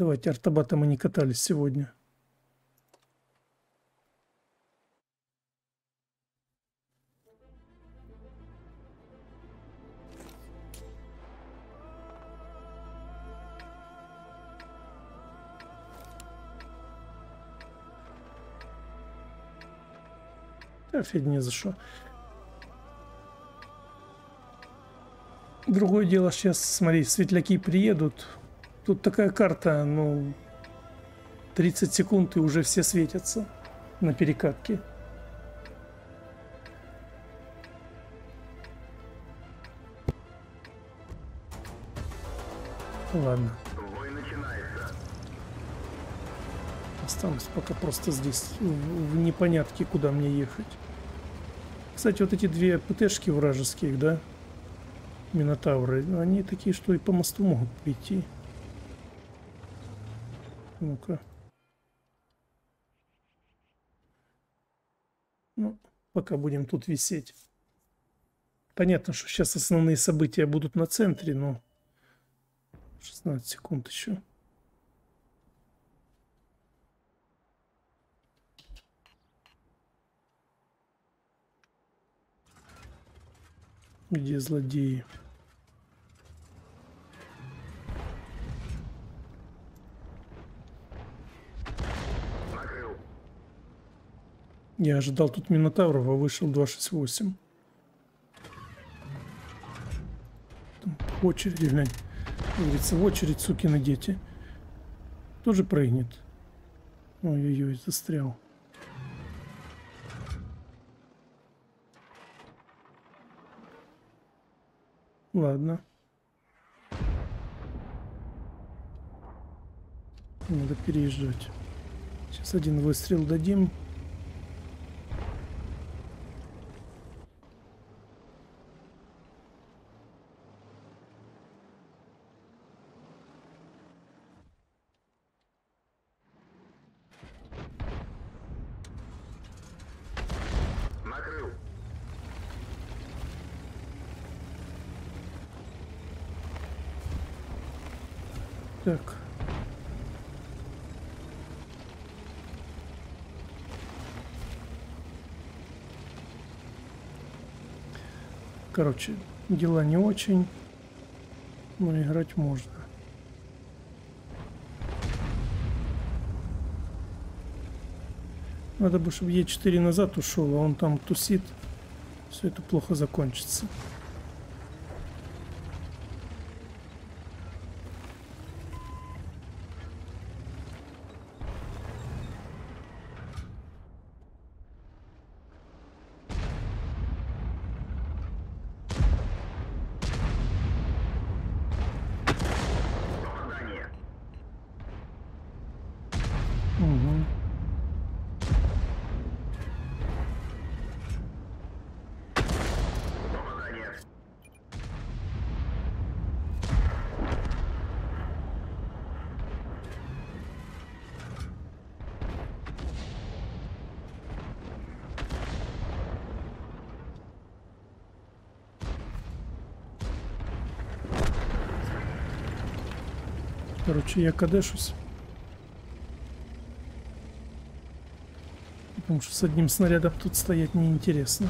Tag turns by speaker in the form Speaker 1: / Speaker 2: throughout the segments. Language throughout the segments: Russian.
Speaker 1: Давайте, артобата мы не катались сегодня. Да фигня за что. Другое дело, сейчас, смотри, светляки приедут. Тут такая карта, ну, 30 секунд и уже все светятся на перекатке. Ладно. Останусь пока просто здесь в, непонятке, куда мне ехать. Кстати, вот эти две ПТшки вражеские, да? Минотавры, они такие, что и по мосту могут прийти. Ну-ка. Ну, пока будем тут висеть. Понятно, что сейчас основные события будут на центре, но 16 секунд еще. Где злодеи? Я ожидал тут Минотавров, а вышел 268. Там в очереди, глянь. Говорится, в очередь, сукины дети. Тоже прыгнет. Ой-ой-ой, застрял. Ладно. Надо переезжать. Сейчас один выстрел дадим. Так. Короче, дела не очень, но играть можно. Надо бы, чтобы Е4 назад ушел, а он там тусит. Все это плохо закончится. Короче, я кадешусь. Потому что с одним снарядом тут стоять неинтересно.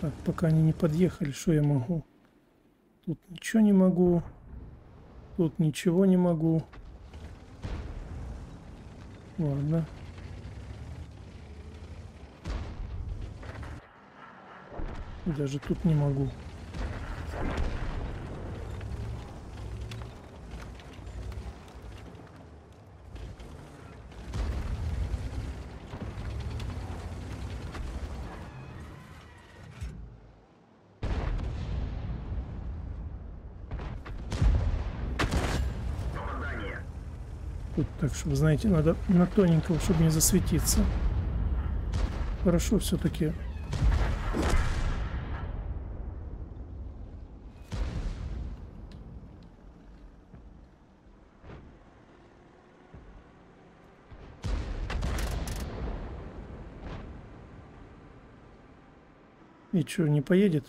Speaker 1: Так, пока они не подъехали, что я могу? Тут ничего не могу. Тут ничего не могу. Ладно. Даже тут не могу. Тут так, чтобы, знаете, надо на тоненького, чтобы не засветиться. Хорошо все-таки. И что, не поедет?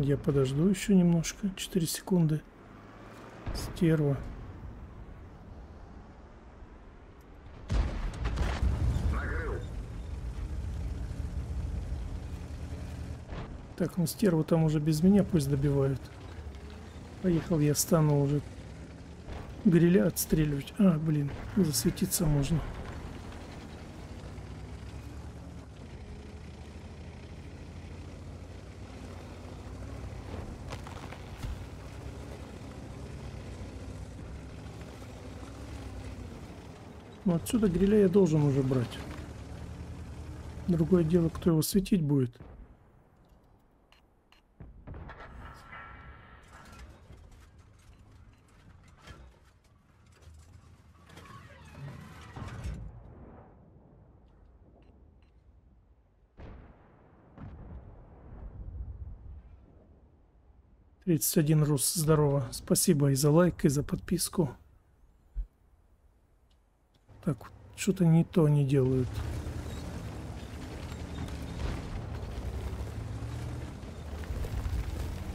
Speaker 1: Я подожду еще немножко. 4 секунды. Стерва. Так, ну стерву там уже без меня пусть добивают. Поехал я стану уже гриля отстреливать. А, блин, засветиться можно. Ну отсюда гриля я должен уже брать. Другое дело, кто его светить будет. Тридцать один рус, здорово. Спасибо и за лайк, и за подписку. Так, что-то не то они делают.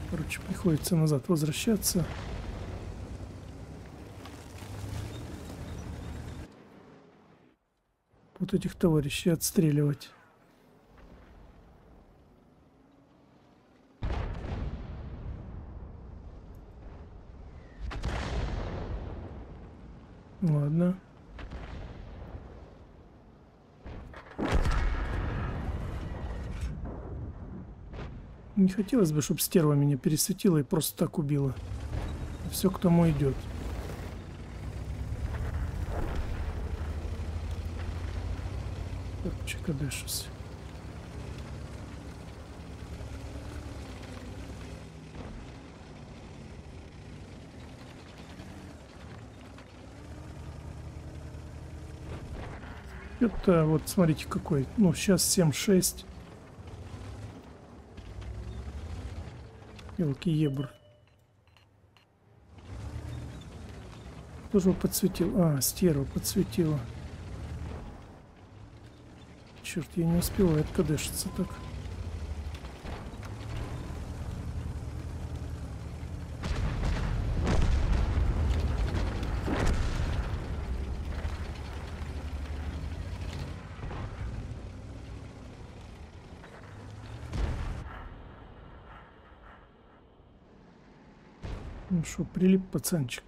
Speaker 1: Короче, приходится назад возвращаться. Вот этих товарищей отстреливать. Ладно. Не хотелось бы, чтобы стерва меня пересветила и просто так убила. Все к тому идет. Так, чекадешусь. Это вот смотрите какой. Ну, сейчас 7-6. Елки ебр. Кто же его подсветил? А, стерва подсветила. Черт, я не успеваю откадешиться так. Ну что, прилип пацанчик.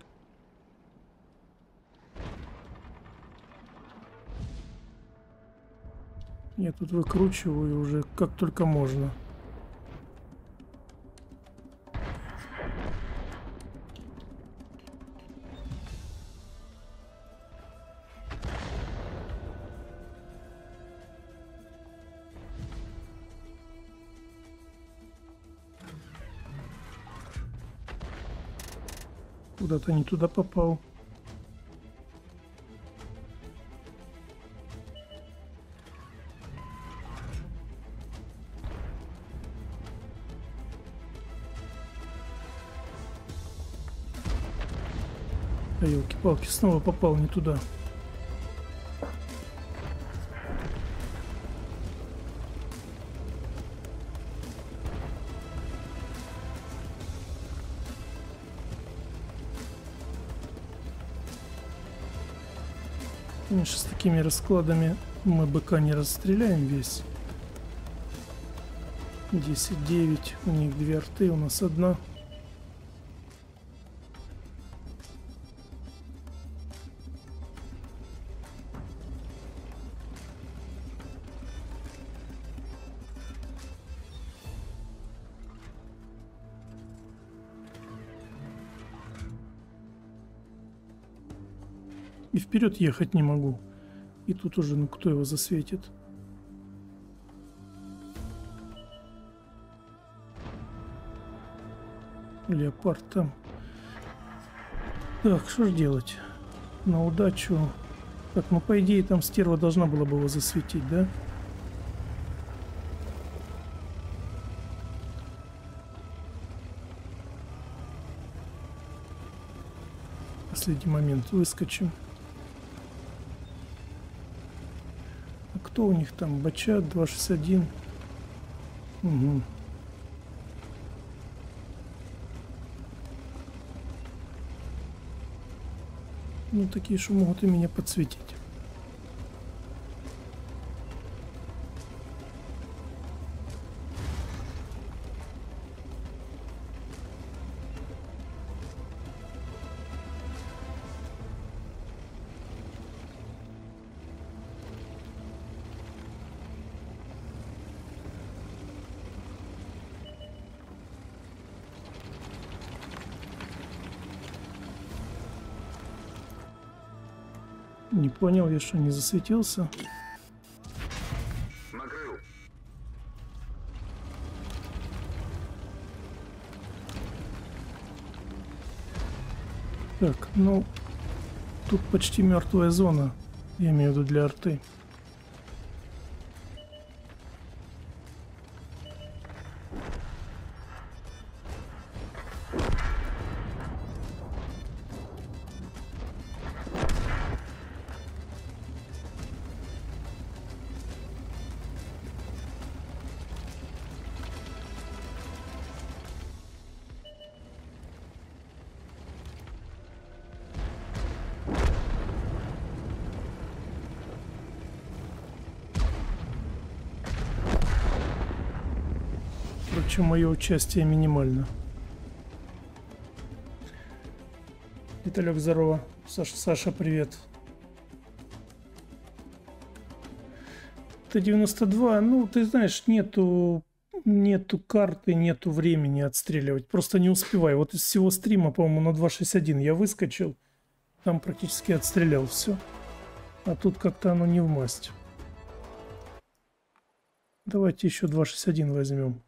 Speaker 1: Я тут выкручиваю уже как только можно. Куда-то не туда попал. Да елки-палки, снова попал не туда. Конечно, с такими раскладами мы быка не расстреляем весь. 10-9, у них две арты, у нас одна. Вперед ехать не могу. И тут уже, ну кто его засветит? Леопард там. Так, что ж делать? На удачу. Так, ну по идее там стерва должна была бы его засветить, да? Последний момент выскочим. кто у них там? Бачат 261. Угу. Ну, такие что могут и меня подсветить. Не понял, я что, не засветился?
Speaker 2: Накрыл.
Speaker 1: Так, ну, тут почти мертвая зона. Я имею в виду для арты. Впрочем, мое участие минимально. Виталек, здорово. Саша, Саша, привет. Т-92, ну, ты знаешь, нету, нету карты, нету времени отстреливать. Просто не успеваю. Вот из всего стрима, по-моему, на 2.61 я выскочил. Там практически отстрелял все. А тут как-то оно не в масть. Давайте еще 2.61 возьмем.